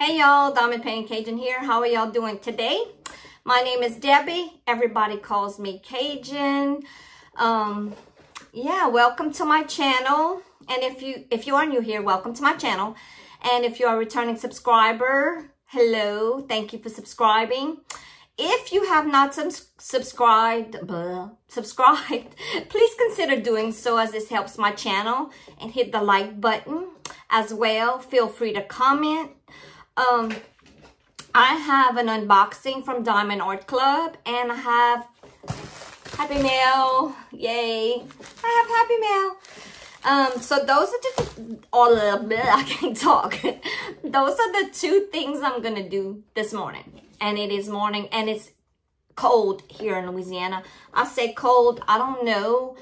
Hey y'all, Diamond Painting Cajun here. How are y'all doing today? My name is Debbie. Everybody calls me Cajun. Um, yeah, welcome to my channel. And if you if you are new here, welcome to my channel. And if you are a returning subscriber, hello, thank you for subscribing. If you have not subs subscribed, blah, subscribed, please consider doing so as this helps my channel and hit the like button as well. Feel free to comment. Um, I have an unboxing from Diamond Art Club and I have Happy Mail. Yay. I have Happy Mail. Um, so those are the, all of I can't talk. those are the two things I'm going to do this morning and it is morning and it's cold here in Louisiana. I say cold, I don't know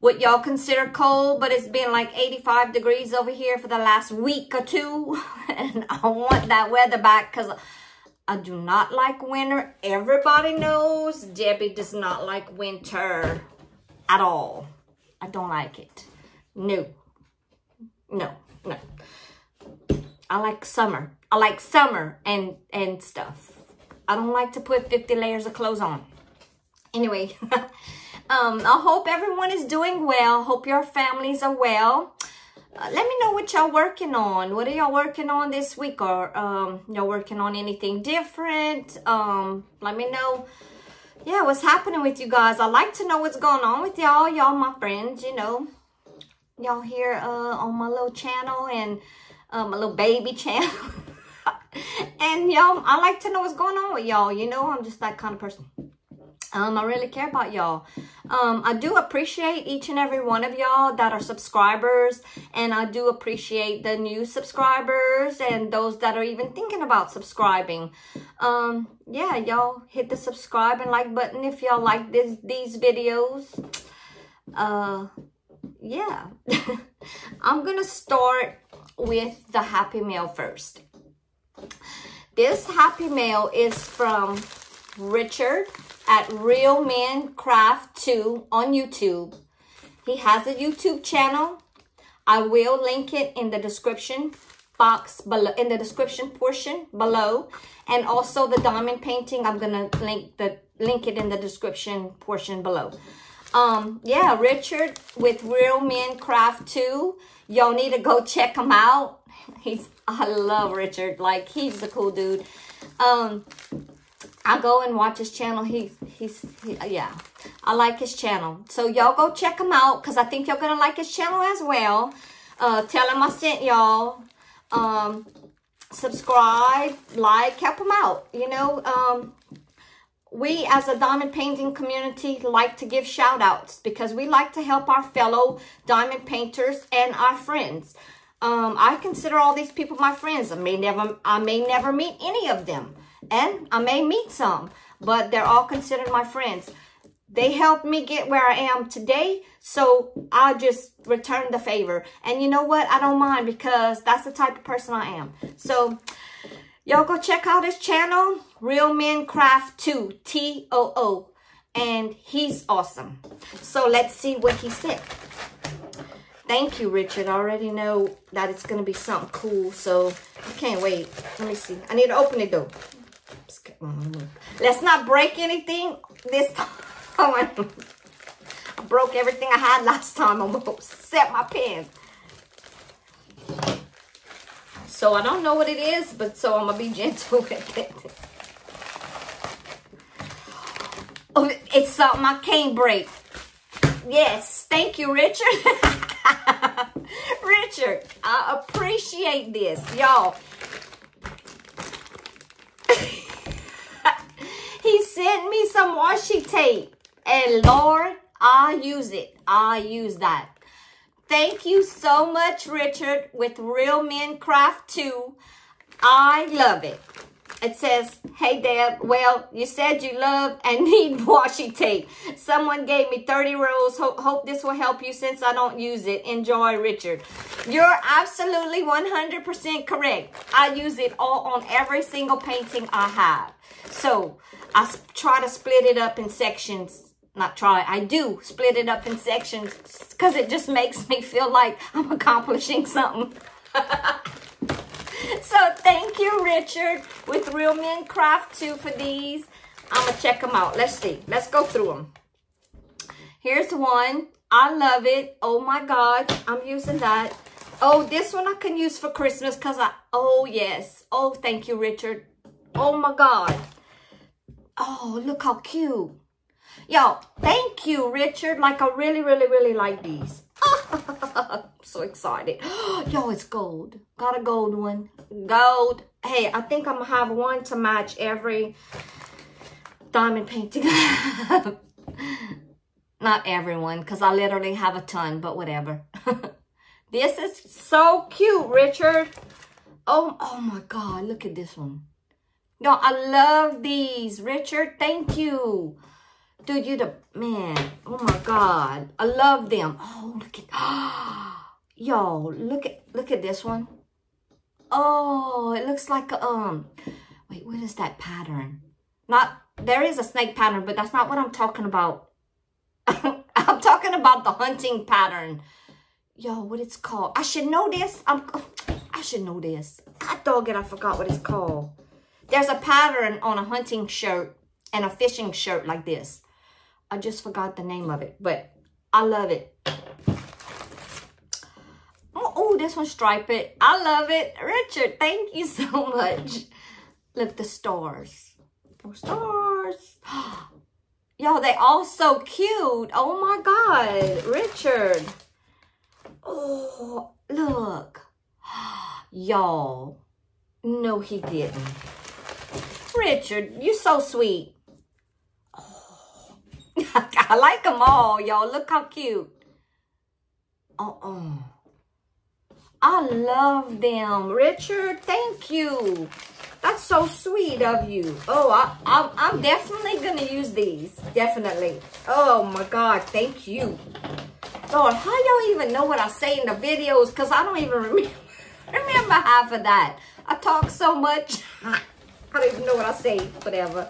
what y'all consider cold, but it's been like 85 degrees over here for the last week or two. And I want that weather back because I do not like winter. Everybody knows Debbie does not like winter at all. I don't like it. No. No, no. I like summer. I like summer and, and stuff. I don't like to put 50 layers of clothes on. Anyway, um, I hope everyone is doing well. Hope your families are well. Uh, let me know what y'all working on. What are y'all working on this week? Or um, y'all working on anything different? Um, let me know. Yeah, what's happening with you guys? I like to know what's going on with y'all. Y'all my friends, you know. Y'all here uh, on my little channel and um, a little baby channel. and y'all, I like to know what's going on with y'all. You know, I'm just that kind of person. Um, I really care about y'all. Um, I do appreciate each and every one of y'all that are subscribers. And I do appreciate the new subscribers and those that are even thinking about subscribing. Um, yeah, y'all hit the subscribe and like button if y'all like this, these videos. Uh, yeah. I'm going to start with the Happy Mail first. This Happy Mail is from Richard at Real Men Craft Too on YouTube. He has a YouTube channel. I will link it in the description box below, in the description portion below. And also the diamond painting, I'm to link the link it in the description portion below. Um, yeah, Richard with Real Men Craft Too. Y'all need to go check him out. He's, I love Richard. Like, he's a cool dude. Um, I go and watch his channel. He, he's, he, yeah, I like his channel. So y'all go check him out because I think y'all going to like his channel as well. Uh, tell him I sent y'all. Um, subscribe, like, help him out. You know, um, we as a diamond painting community like to give shout outs because we like to help our fellow diamond painters and our friends. Um, I consider all these people my friends. I may never, I may never meet any of them and I may meet some, but they're all considered my friends. They helped me get where I am today, so I'll just return the favor. And you know what? I don't mind because that's the type of person I am. So Y'all go check out his channel, Real Men Craft Too, T-O-O. And he's awesome. So let's see what he said. Thank you, Richard. I already know that it's going to be something cool. So I can't wait. Let me see. I need to open it though. Mm-hmm. Let's not break anything this time. I broke everything I had last time almost. Set my pen. So I don't know what it is, but so I'm going to be gentle with it. Oh, it's something I can't break. Yes, thank you, Richard. Richard, I appreciate this. Y'all, he sent me some washi tape. And Lord, I use it. I use that. Thank you so much, Richard, with Real Men Craft Too. I love it. It says, hey, Deb, well, you said you love and need washi tape. Someone gave me 30 rolls. Hope, hope this will help you since I don't use it. Enjoy, Richard. You're absolutely 100% correct. I use it all on every single painting I have. So I try to split it up in sections not try, I do split it up in sections because it just makes me feel like I'm accomplishing something. so Thank you, Richard, with Real Men Craft Too for these. I'm going to check them out. Let's see. Let's go through them. Here's one. I love it. Oh, my God. I'm using that. Oh, this one I can use for Christmas because I... Oh, yes. Oh, thank you, Richard. Oh, my God. Oh, look how cute. Yo, thank you, Richard. Like, I really, really, really like these. so excited. Yo, it's gold. Got a gold one. Gold. Hey, I think I'm going to have one to match every diamond painting. Not everyone, because I literally have a ton, but whatever. this is so cute, Richard. Oh, oh my God, look at this one. No, I love these. Richard, thank you. Dude, you the man. Oh my God. I love them. Oh, look at Yo, look at look at this one. Oh, it looks like um wait, what is that pattern? Not there is a snake pattern, but that's not what I'm talking about. I'm talking about the hunting pattern. Yo, what it's called. I should know this. I'm I should know this. God dog it, I forgot what it's called. There's a pattern on a hunting shirt and a fishing shirt like this. I just forgot the name of it, but I love it. Oh, oh, this one striped. I love it. Richard, thank you so much. Look, the stars. Four stars. Yo, they all so cute. Oh my God, Richard. Oh, look. Y'all. No, he didn't. Richard, you're so sweet. I like them all, y'all. Look how cute. Uh-uh. I love them. Richard, thank you. That's so sweet of you. Oh, I, I, I'm definitely going to use these. Definitely. Oh, my God. Thank you. Lord, how y'all even know what I say in the videos? Because I don't even remember, remember half of that. I talk so much. I don't even know what I say. Whatever.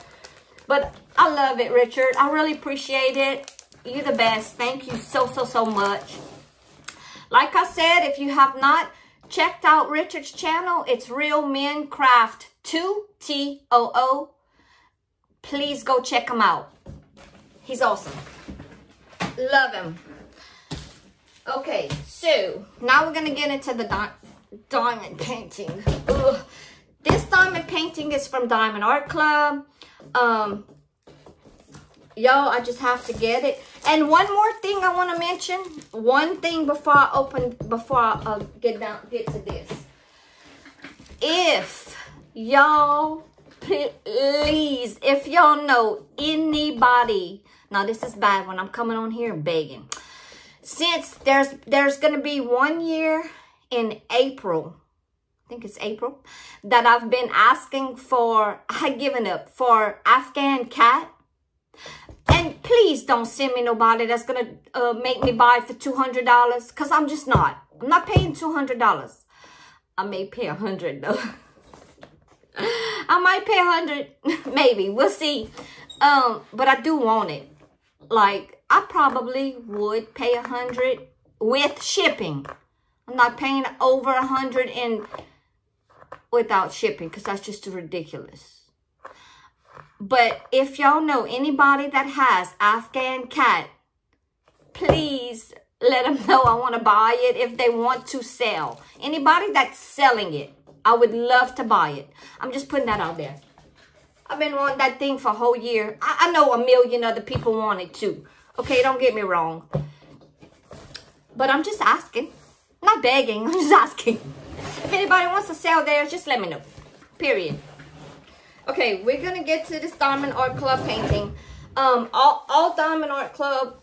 But I love it, Richard. I really appreciate it. You're the best. Thank you so, so, so much. Like I said, if you have not checked out Richard's channel, it's Real Men Craft Too, T-O-O. Please go check him out. He's awesome. Love him. Okay, so now we're going to get into the di diamond painting. Ugh. This diamond painting is from Diamond Art Club. Um, y'all, I just have to get it. And one more thing I want to mention. One thing before I open, before I uh, get down, get to this. If y'all, please, if y'all know anybody, now this is bad when I'm coming on here begging. Since there's there's gonna be one year in April I think it's April, that I've been asking for, I've given up, for Afghan cat. And please don't send me nobody that's going to uh, make me buy for $200 because I'm just not. I'm not paying $200. I may pay a 100 though. I might pay a 100 maybe. We'll see. Um, but I do want it. Like, I probably would pay a 100 with shipping. I'm not paying over a 100 and without shipping because that's just ridiculous. But if y'all know anybody that has Afghan cat, please let them know I want to buy it if they want to sell. Anybody that's selling it, I would love to buy it. I'm just putting that out there. I've been wanting that thing for a whole year. I, I know a million other people want it too. Okay, don't get me wrong. But I'm just asking. Not begging, I'm just asking. If anybody wants to sell theirs, just let me know. Period. Okay, we're to get to this Diamond Art Club painting. Um, all, all Diamond Art Club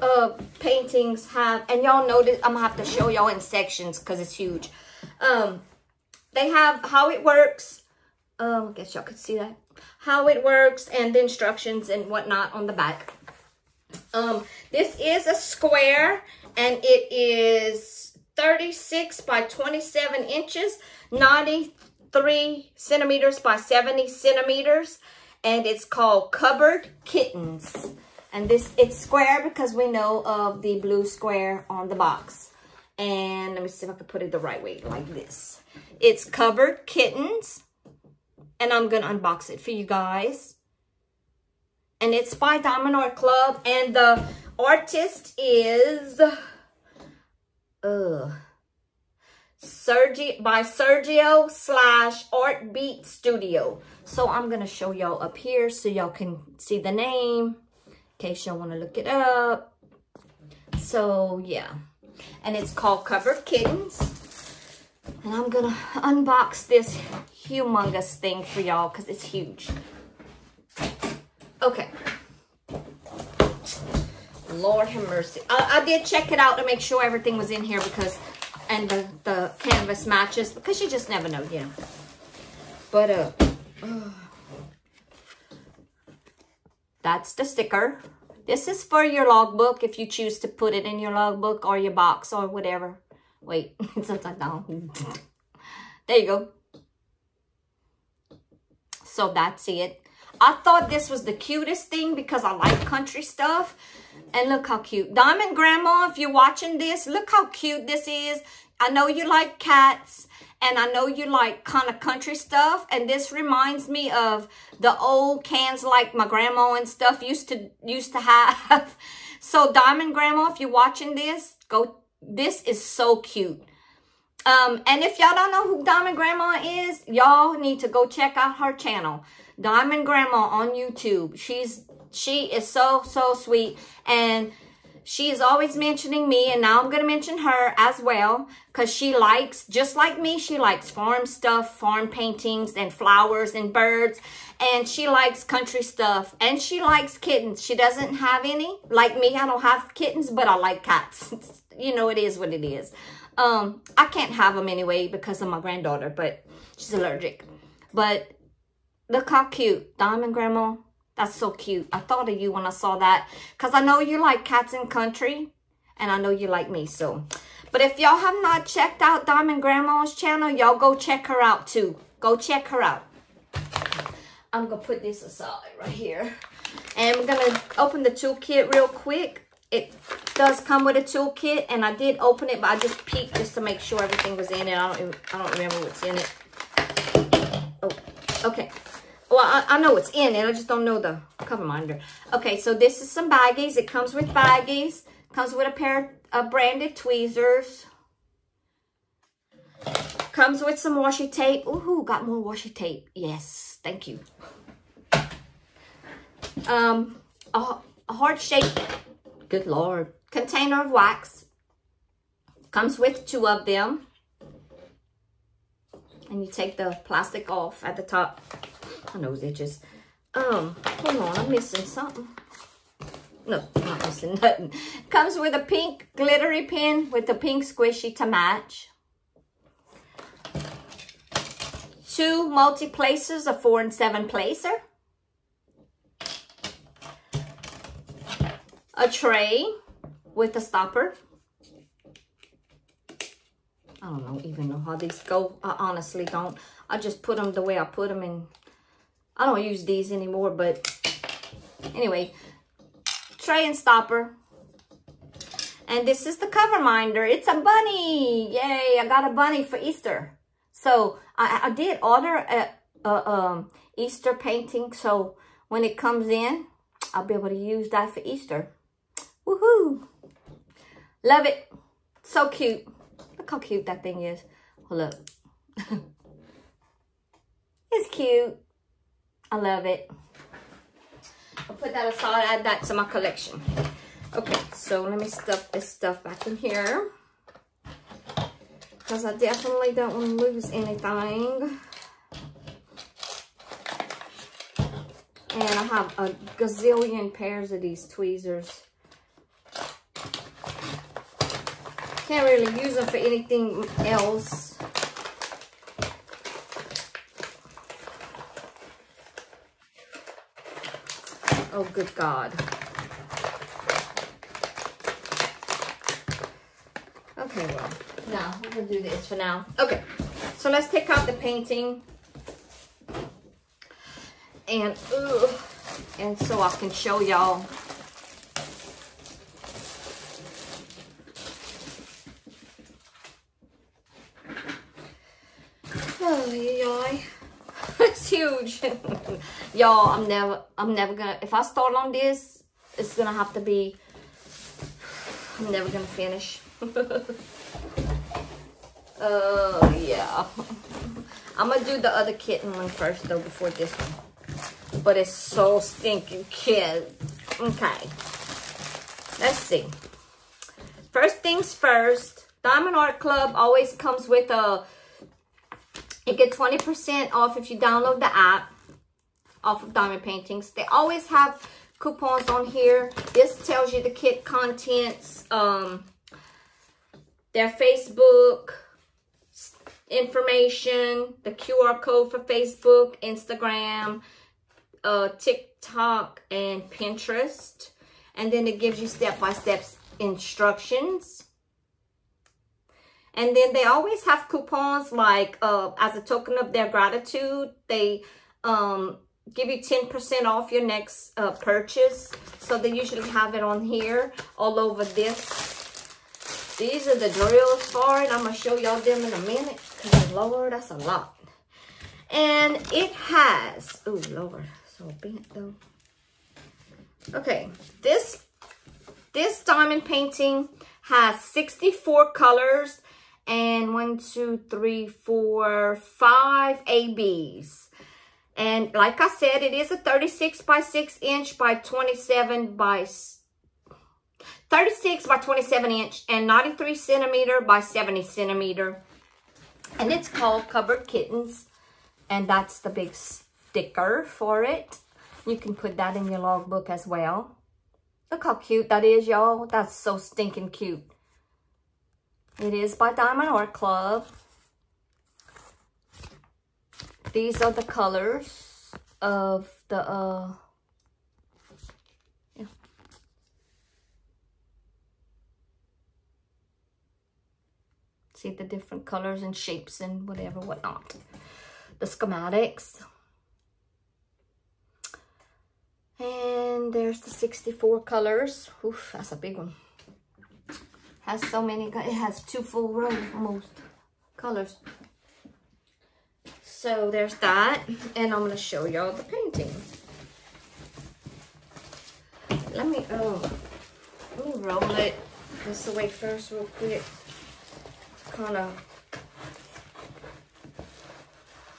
uh, paintings have, and y'all know this, I'm to have to show y'all in sections because it's huge. Um, they have how it works. Um, I guess y'all could see that. How it works and the instructions and whatnot on the back. Um, this is a square and it is 36 by 27 inches, 93 centimeters by 70 centimeters, and it's called Cupboard Kittens. And this, it's square because we know of the blue square on the box. And let me see if I can put it the right way, like this. It's Cupboard Kittens. And I'm going to unbox it for you guys. And it's by Art Club. And the artist is... Uh, Sergio by Sergio slash Art Beat Studio. So I'm to show y'all up here so y'all can see the name in case y'all want to look it up. So yeah, and it's called Cupboard Kittens. And I'm to unbox this humongous thing for y'all because it's huge. Okay. Lord have mercy. I, I did check it out to make sure everything was in here because and the, the canvas matches because you just never know, you know. But, uh, that's the sticker. This is for your logbook if you choose to put it in your logbook or your box or whatever. Wait, it's upside down. there you go. So that's it. I thought this was the cutest thing because I like country stuff. And look how cute. Diamond Grandma, if you're watching this, look how cute this is. I know you like cats and I know you like kind of country stuff. And this reminds me of the old cans like my grandma and stuff used to used to have. so Diamond Grandma, if you're watching this, go. This is so cute. Um, and if y'all don't know who Diamond Grandma is, y'all need to go check out her channel. Diamond Grandma on YouTube. She's she is so, so sweet. And she is always mentioning me and now I'm going to mention her as well because she likes, just like me, she likes farm stuff, farm paintings and flowers and birds and she likes country stuff and she likes kittens. She doesn't have any. Like me, I don't have kittens, but I like cats. you know, it is what it is. Um, I can't have them anyway because of my granddaughter, but she's allergic. But look how cute. Diamond Grandma, that's so cute. I thought of you when I saw that because I know you like cats and country and I know you like me. So, but if y'all have not checked out Diamond Grandma's channel, y'all go check her out too. Go check her out. I'm going to put this aside right here. And we're going to open the toolkit real quick. It does come with a toolkit, and I did open it, but I just peeked just to make sure everything was in it. I don't, I don't remember what's in it. I, I, know it's in it. I just don't know the cover minder. Okay, so this is some baggies. It comes with baggies. Comes with a pair of branded tweezers. Comes with some washi tape. Ooh, got more washi tape. Yes, thank you. Um, a, a heart-shaped, good Lord, container of wax. Comes with two of them. And you take the plastic off at the top. My nose itches. Um, hold on, I'm missing something. No, I'm not missing nothing. Comes with a pink glittery pin with a pink squishy to match. Two multi-placers, a four and seven placer. A tray with a stopper. I don't know, even know how these go. I honestly don't. I just put them the way I put them and I don't use these anymore, but anyway, tray and stopper. And this is the cover minder. It's a bunny. Yay, I got a bunny for Easter. So I, I did order a, a um, Easter painting. So when it comes in, I'll be able to use that for Easter. Woohoo! Love it. So cute. Look how cute that thing is. Oh, Hold up. it's cute. I love it. I'll put that aside, add that to my collection. Okay, so let me stuff this stuff back in here. Because I definitely don't want to lose anything. And I have a gazillion pairs of these tweezers. Can't really use them for anything else. Oh, good God. Okay, well, now we're going to do this for now. Okay, so let's take out the painting. And, ugh, and so I can show y'all It's huge. Y'all, I'm never, I'm never gonna, if I start on this, it's gonna have to be, I'm never gonna finish. Oh, uh, yeah. I'm gonna do the other kitten one first though, before this one. But it's so stinking cute. Okay. Let's see. First things first, Diamond Art Club always comes with a, you get 20% off if you download the app off of Diamond Paintings. They always have coupons on here. This tells you the kit contents, um, their Facebook information, the QR code for Facebook, Instagram, uh, TikTok, and Pinterest. And then it gives you step-by-step -step instructions. And then they always have coupons like uh, as a token of their gratitude, they um, give you 10% off your next uh, purchase. So they usually have it on here all over this. These are the drills for it. I'm going to show y'all them in a minute. Because Lord, that's a lot. And it has, oh Lord, so bent though. Okay, this this diamond painting has 64 colors and one, two, three, four, five ABs. And like I said, it is a 36 by 6 inch by 27 by 36 by 27 inch and 93 centimeter by 70 centimeter. And it's called Cupboard Kittens. And that's the big sticker for it. You can put that in your logbook as well. Look how cute that is, y'all. That's so stinking cute. It is by Diamond Art Club. These are the colors of the, uh, yeah. See the different colors and shapes and whatever, whatnot. The schematics. And there's the 64 colors. Oof, that's a big one. Has so many, it has two full rows most colors. So there's that. And I'm going to show y'all the painting. Let me, oh, let me roll it this away first real quick. Kind of,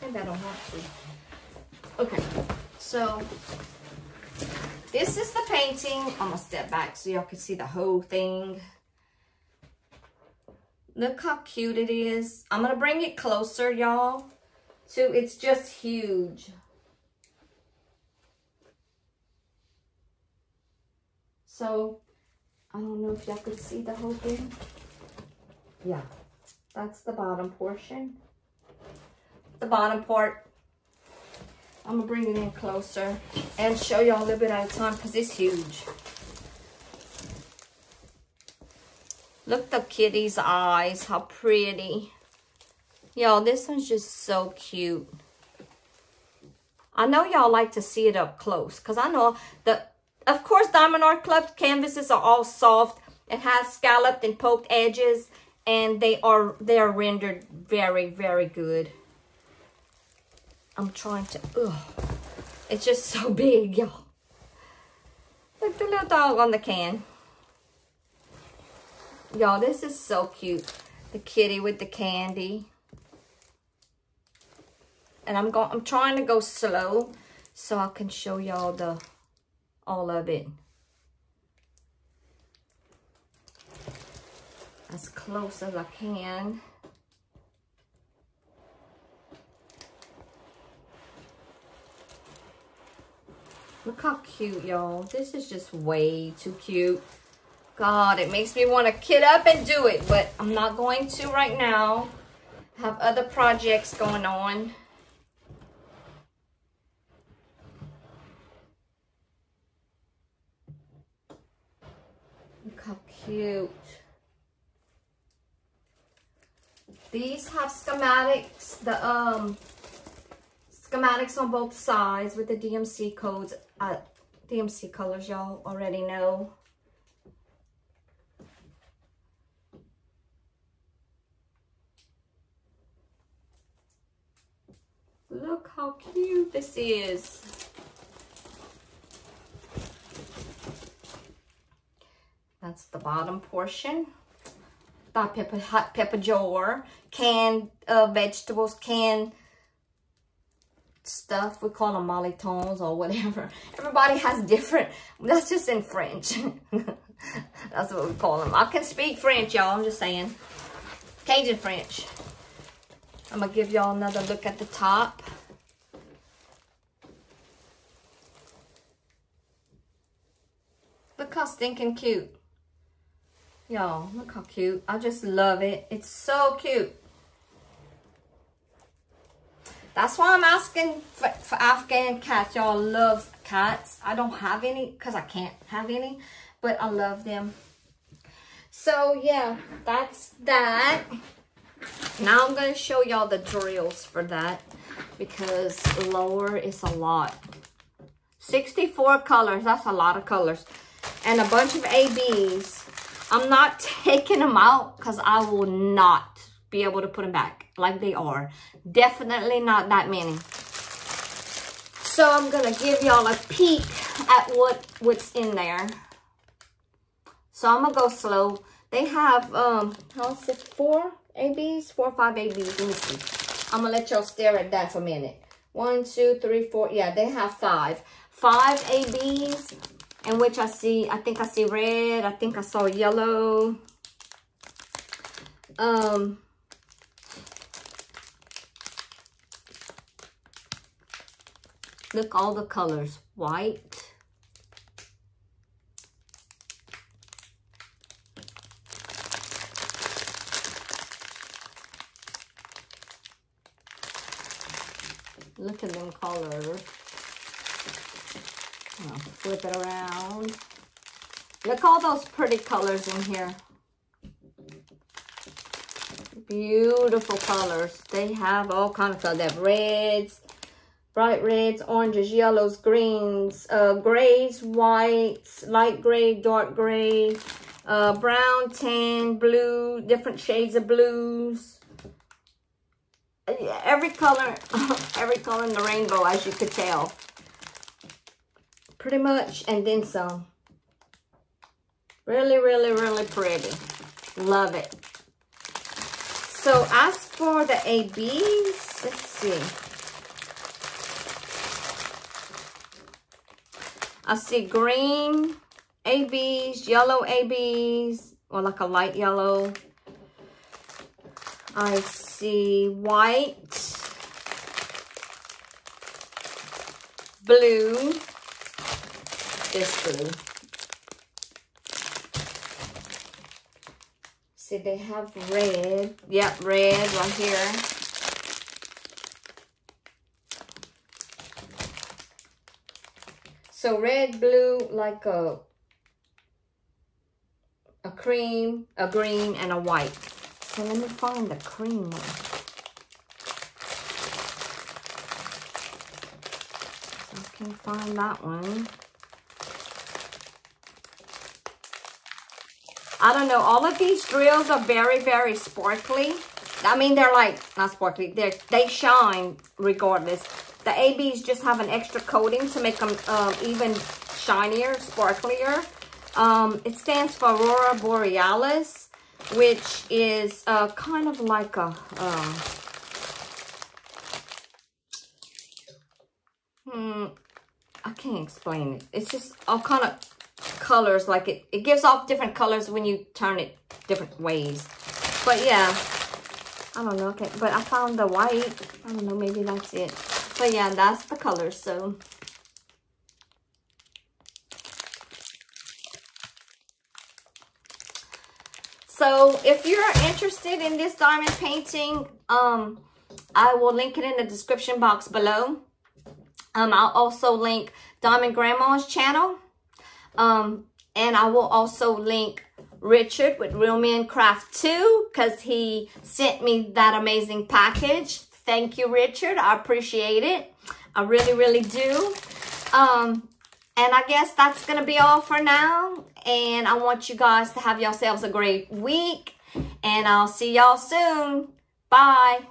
maybe I don't have to. Okay, so this is the painting. I'm going to step back so y'all can see the whole thing. Look how cute it is. I'm going to bring it closer, y'all. So it's just huge. So, I don't know if y'all could see the whole thing. Yeah, that's the bottom portion. The bottom part I'm gonna bring it in closer and show y'all a little bit at a time because it's huge. Look the kitty's eyes, how pretty. Y'all, this one's just so cute. I know y'all like to see it up close because I know that, of course, Diamond Art Club canvases are all soft. It has scalloped and poked edges and they are they are rendered very, very good. I'm trying to, ugh. It's just so big, y'all. Look the little dog on the can. Y'all, this is so cute. The kitty with the candy. And I'm going I'm trying to go slow so I can show y'all the all of it. As close as I can. Look how cute, y'all. This is just way too cute. God, it makes me want to kit up and do it, but I'm not going to right now. I have other projects going on. Look how cute. These have schematics. The um schematics on both sides with the DMC codes uh, DMC colors y'all already know. Look how this is. That's the bottom portion. Hot pepper, hot pepper jar, canned uh, vegetables, canned stuff. We call them molletons or whatever. Everybody has different, that's just in French. that's what we call them. I can speak French, y'all. I'm just saying. Cajun French. I'm to give y'all another look at the top. Look how stinking cute. Y'all, look how cute. I just love it. It's so cute. That's why I'm asking for, for Afghan cats. Y'all love cats. I don't have any because I can't have any, but I love them. So yeah, that's that. Now I'm going to show y'all the drills for that because lower is a lot. 64 colors. That's a lot of colors. And a bunch of ABs. I'm not taking them out because I will not be able to put them back like they are. Definitely not that many. So I'm going to give y'all a peek at what, what's in there. So I'm going to go slow. They have, um, how's it, four ABs? Four or five ABs. Let me see. I'm going to let y'all stare at that for a minute. One, two, three, four. Yeah, they have five. Five ABs in which I see, I think I see red. I think I saw yellow. Um, look all the colors. White. Look at them colors. I'll flip it around. Look all those pretty colors in here. Beautiful colors. They have all kinds of colors. They have reds, bright reds, oranges, yellows, greens, uh, grays, whites, light gray, dark gray, uh, brown, tan, blue, different shades of blues. Every color, every color in the rainbow, as you could tell pretty much, and then some. Really, really, really pretty. Love it. So as for the ABs, let's see. I see green ABs, yellow ABs, or like a light yellow. I see white, blue, this blue. See, they have red. Yep, red right here. So red, blue, like a a cream, a green, and a white. So let me find the cream one. So I can find that one. I don't know. All of these drills are very, very sparkly. I mean, they're like, not sparkly, they they shine regardless. The ABs just have an extra coating to make them um, even shinier, sparklier. Um, it stands for Aurora Borealis, which is uh, kind of like a... Um, hmm, I can't explain it. It's just all kind of colors like it it gives off different colors when you turn it different ways. But yeah i don't know okay but i found the white. I don't know maybe that's it. But yeah that's the color. so. So if you're interested in this diamond painting um i will link it in the description box below. Um i'll also link diamond grandma's channel um, and I will also link Richard with Real Men Craft Too because he sent me that amazing package. Thank you, Richard. I appreciate it. I really, really do. Um, and I guess that's going to be all for now. And I want you guys to have yourselves a great week. And I'll see y'all soon. Bye.